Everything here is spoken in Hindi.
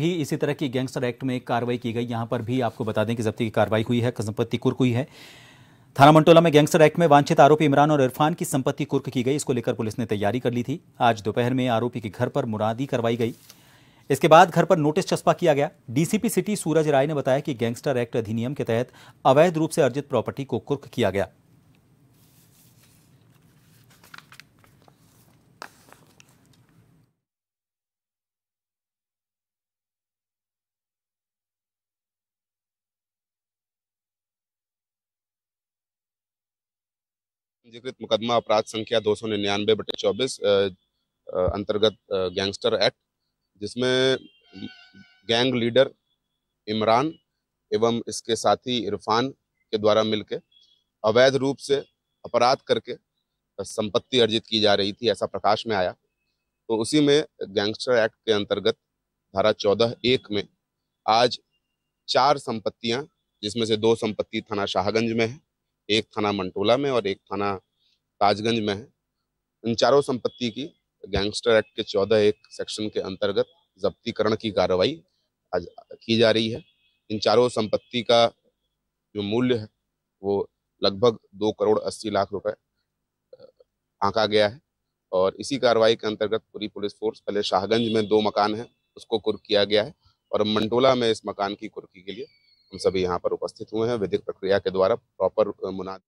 भी इसी तरह की गैंगस्टर एक्ट में कार्रवाई की गई। यहाँ पर भी आपको बता दें कि जब्ती की कार्रवाई हुई है संपत्ति कुर्क हुई है। थाना मंटोला में गैंगस्टर एक्ट में वांछित आरोपी इमरान और इरफान की संपत्ति कुर्क की गई। इसको लेकर पुलिस ने तैयारी कर ली थी। आज दोपहर में आरोपी के घर पर मुरादी करवाई गई। इसके बाद घर पर नोटिस चस्पा किया गया। डीसीपी सिटी सूरज राय ने बताया कि गैंगस्टर एक्ट अधिनियम के तहत अवैध रूप से अर्जित प्रॉपर्टी को कुर्क किया गया। पंजीकृत मुकदमा अपराध संख्या दो सौ निन्यानवे बटे चौबीस अंतर्गत गैंगस्टर एक्ट, जिसमें गैंग लीडर इमरान एवं इसके साथी इरफान के द्वारा मिलकर अवैध रूप से अपराध करके संपत्ति अर्जित की जा रही थी, ऐसा प्रकाश में आया। तो उसी में गैंगस्टर एक्ट के अंतर्गत धारा चौदह एक में आज चार संपत्तियाँ, जिसमें से दो संपत्ति थाना शाहगंज में है एक थाना मंटोला में और एक थाना ताजगंज में है। इन चारों संपत्ति की गैंगस्टर एक्ट के चौदह एक सेक्शन के अंतर्गत जब्तीकरण की कार्रवाई आज की जा रही है। इन चारों संपत्ति का जो मूल्य है, वो लगभग दो करोड़ अस्सी लाख रुपए आंका गया है और इसी कार्रवाई के अंतर्गत पूरी पुलिस फोर्स, पहले शाहगंज में दो मकान है, उसको कुर्क किया गया है और मंटोला में इस मकान की कुर्की के लिए हम सभी यहाँ पर उपस्थित हुए हैं। विधिक प्रक्रिया के द्वारा प्रॉपर मुनाद